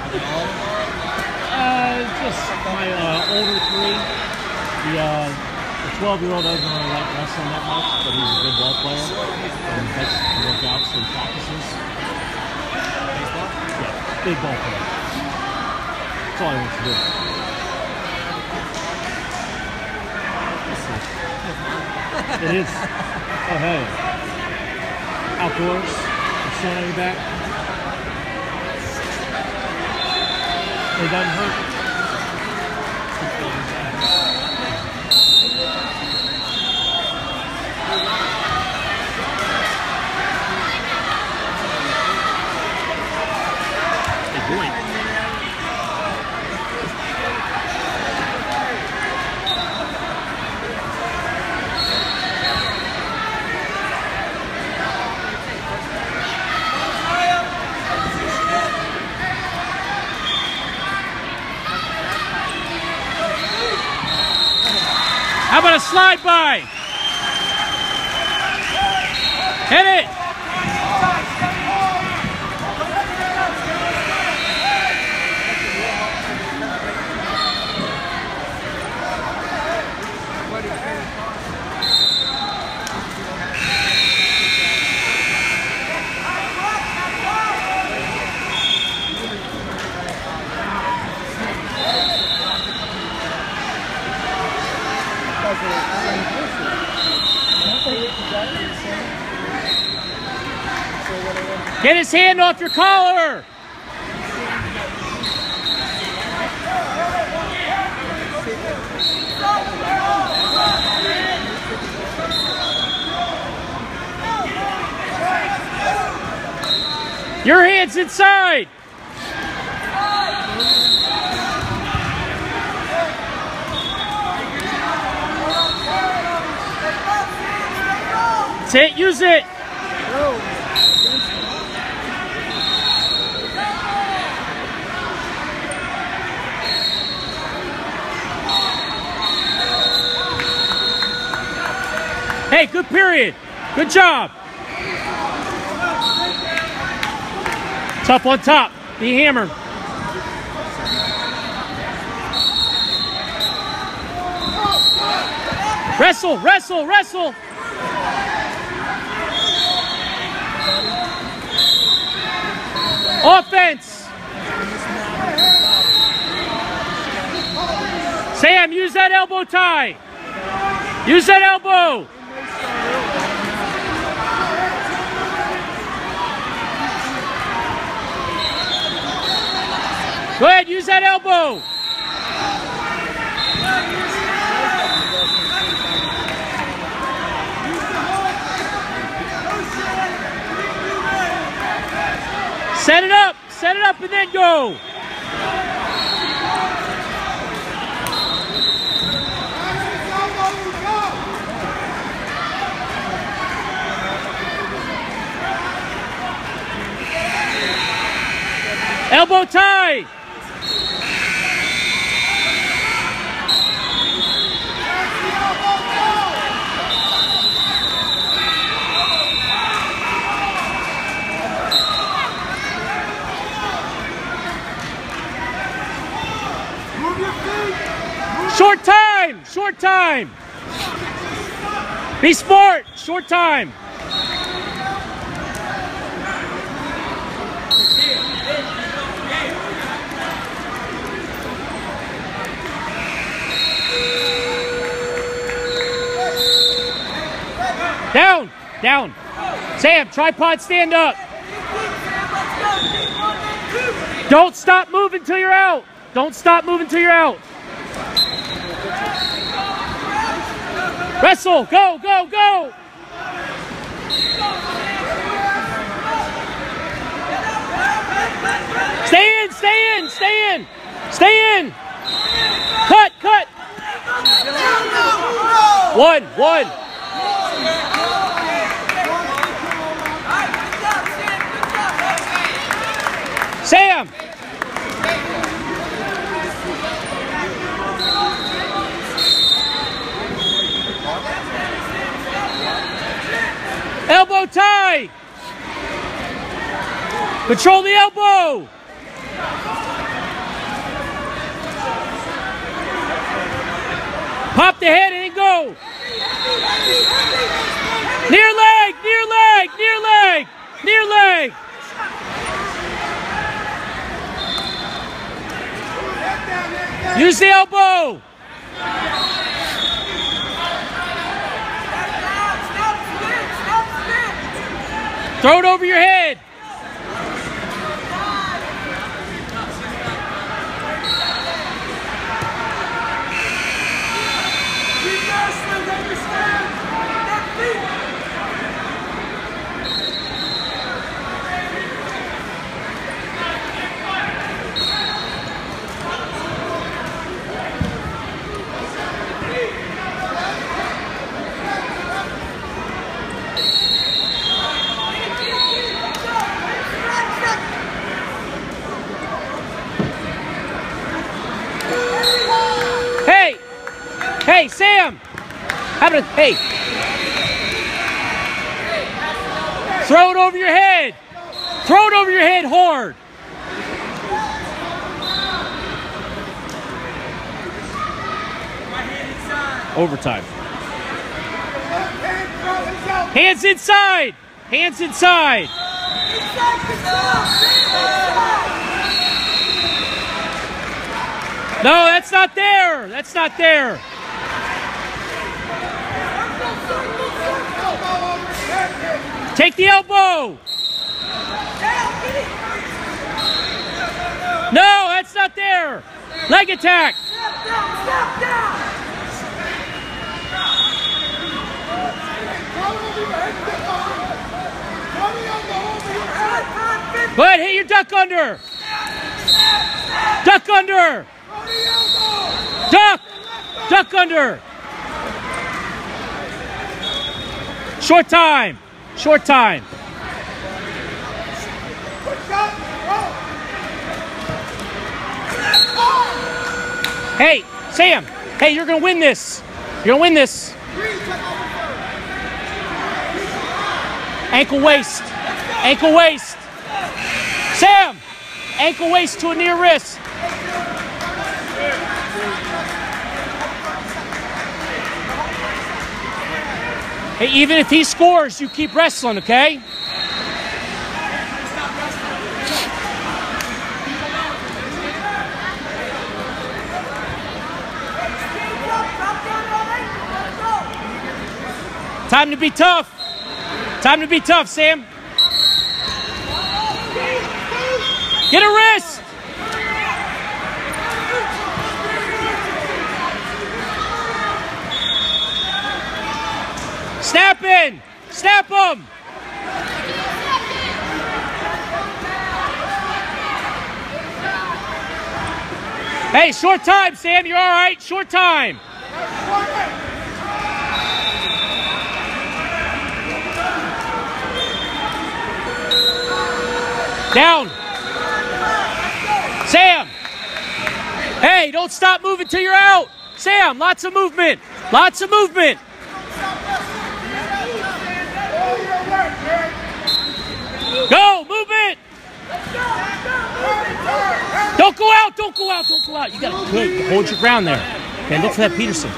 Uh, just my uh, older three. The uh, the 12 year old doesn't really like wrestling that much, but he's a good ball player and he likes to work out, so he practices. Yeah, big ball player. That's all he wants to do. It is. Oh hey. Outdoors. The sun on your back. It doesn't hurt. Hey, boy. How about a slide by? Hit it! Get his hand off your collar! Your hands inside! That's it, use it! Hey, good period. Good job. Tough on top. Be hammered. Wrestle, wrestle, wrestle. Offense. Sam, use that elbow tie. Use that elbow. Go ahead, use that elbow. Set it up, set it up, and then go. Elbow tie. Short time, short time. Be smart, short time. Down, down. Sam, tripod stand up. Don't stop moving till you're out. Don't stop moving till you're out. Wrestle, go, go, go. Stay in, stay in, stay in, stay in. Cut, cut. One, one. Sam. Elbow tie. Control the elbow. Pop the head and go. Near leg, near leg, near leg, near leg. Use the elbow. Throw it over your head. Hey! Hey, Sam! About hey? Throw it over your head! Throw it over your head hard! Overtime. Hands inside! Hands inside! No, that's not there! That's not there! Take the elbow! No, that's not there! Leg attack! Go ahead, hit your duck under! Duck under! Duck! Duck under! Short time! Short time! Hey, Sam! Hey, you're gonna win this! You're gonna win this! Ankle waist! Ankle waist! Sam! Ankle waist to a near wrist! Hey, even if he scores, you keep wrestling, okay? Time to be tough. Time to be tough, Sam. Get a wrist. Snap in. Snap him. Hey, short time, Sam. You're all right. Short time. Down. Sam. Hey, don't stop moving till you're out. Sam, lots of movement. Lots of movement. Go, move it. Don't go out. Don't go out. Don't go out. You got to hold your ground there. Okay, look for that Peterson.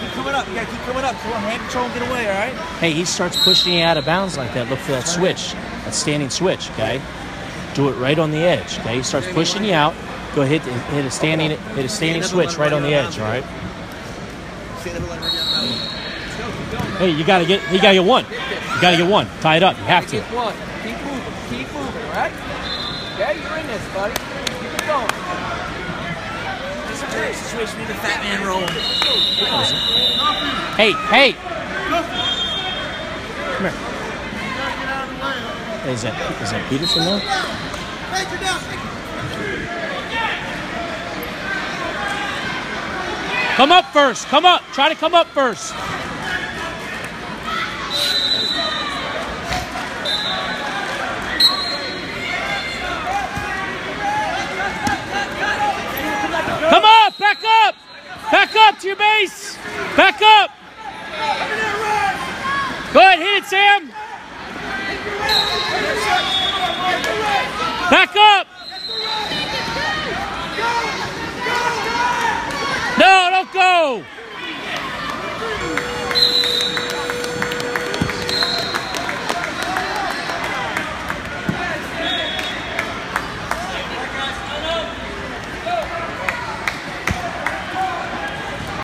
Keep coming up. You gotta keep coming up. Come on, hand control and get away, all right? Hey, he starts pushing you out of bounds like that. Look for that switch, that standing switch. Okay, do it right on the edge. Okay, he starts pushing you out. Go hit hit a standing hit a standing switch right on the edge. All right. Hey, you gotta get you gotta get one. You gotta get one. Tie it up. You have to. Get one. Keep moving. Keep moving, all right? Okay, you're in this, buddy. Keep it going. This situation need a fat man roll. Hey, hey. Come here. Is that is that Peterson there? Come up first. Come up. Try to come up first. Come up. Back up. Back up to your base. Back up. Go ahead. Hit it, Sam. Go!